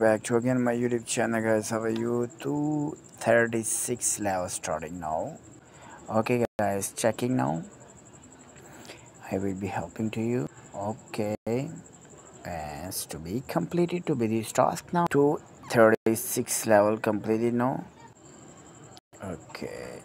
back to again my youtube channel guys. How are you? 236 level starting now. Okay guys checking now. I will be helping to you. Okay. And to be completed to be this task now. 236 level completed now. Okay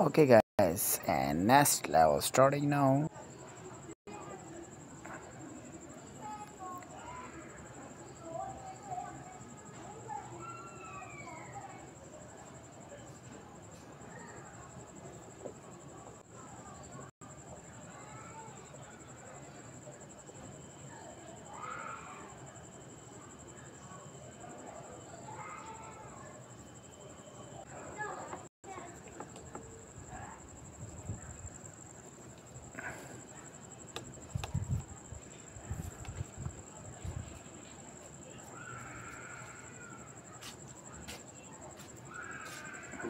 okay guys and next level starting now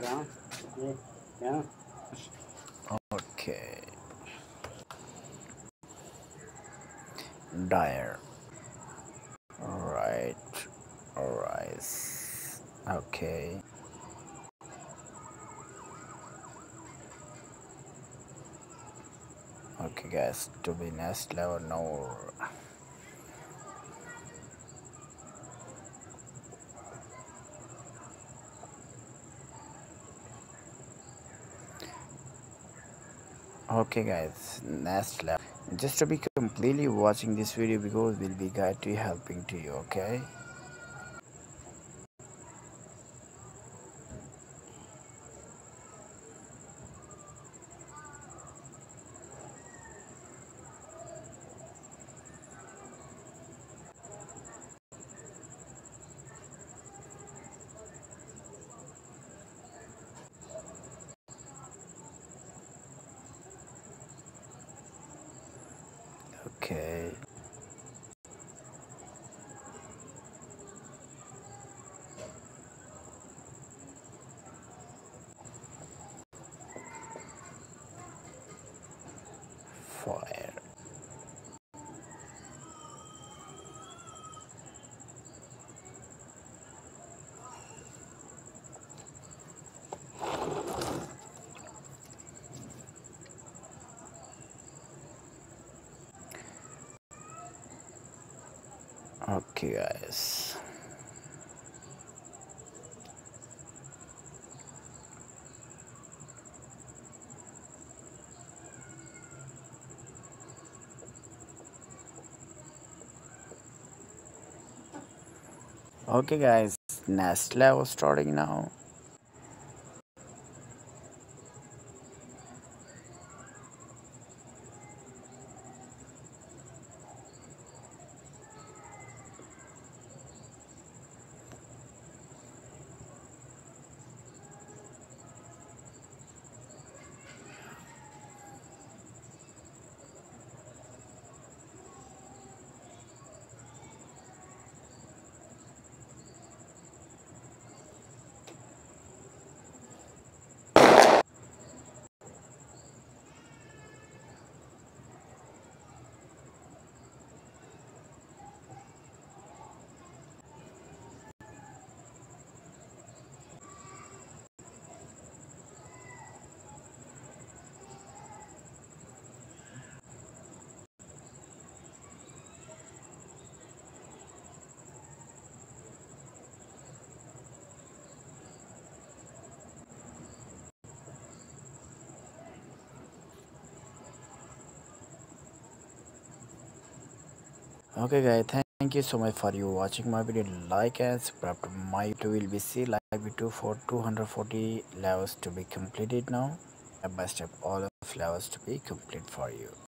down. Yeah. okay. Dire. Right alright. Okay. Okay guys. To be next level now okay guys next level just to be completely watching this video because we'll be guide to helping to you okay okay fire. Okay guys okay guys. Next level starting now okay guys thank you so much for you watching my video. Like and subscribe to my youtube. Will be see live video for 240 levels to be completed now. Step by step all of levels to be complete for you